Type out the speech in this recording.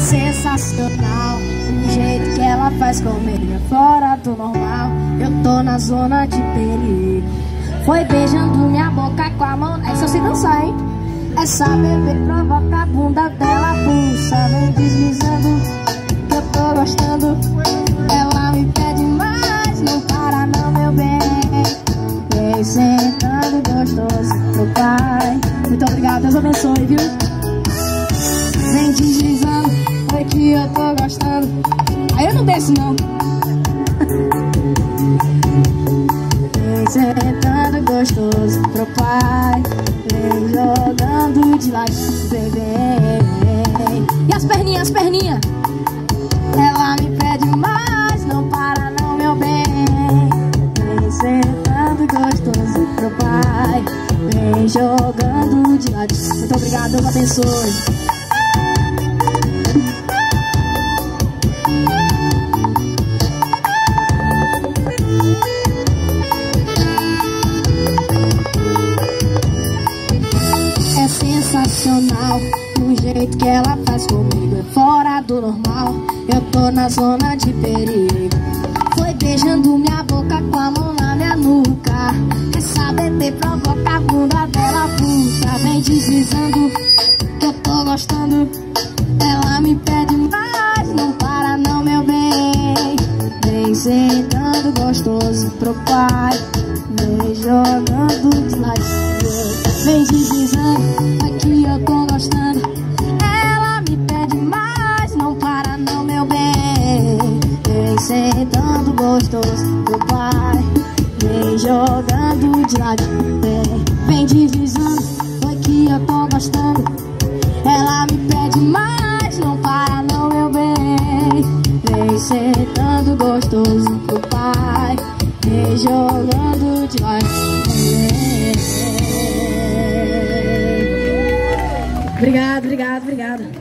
Sensacional o jeito que ela faz comigo é fora do normal. Eu tô na zona de perigo. Foi beijando minha boca com a mão. Essa eu sei dançar, hein? Essa bebê provoca a bunda dela, pulsa, vem deslizando. Que eu tô gostando. Ela me pede mais, não para não, meu bem. Vem sentando gostoso pro pai. Muito obrigado, Deus abençoe, viu? Vem deslizando, Eu não. Vem sentando gostoso pro pai. Vem jogando de lado, vem. E as perninhas, as perninhas? Ela me pede mais, não para não, meu bem. Vem sentando gostoso pro pai. Vem jogando de lado. Muito obrigado, Deus abençoe. Sensacional o jeito que ela faz comigo é fora do normal. Eu tô na zona de perigo. Foi beijando minha boca com a mão na minha nuca. Essa bebê provoca a bunda dela puta. Vem deslizando que eu tô gostando. Ela me pede mais, não para não, meu bem. Vem sentando gostoso pro pai. Vem jogando de. Vem deslizando, sentando gostoso pro pai. Vem jogando de lado. Vem, vem deslizando, aqui eu tô gostando. Ela me pede mais, não para não, meu bem. Vem sentando gostoso pro pai. Vem jogando de lado. Vem. Obrigado, obrigado, obrigado.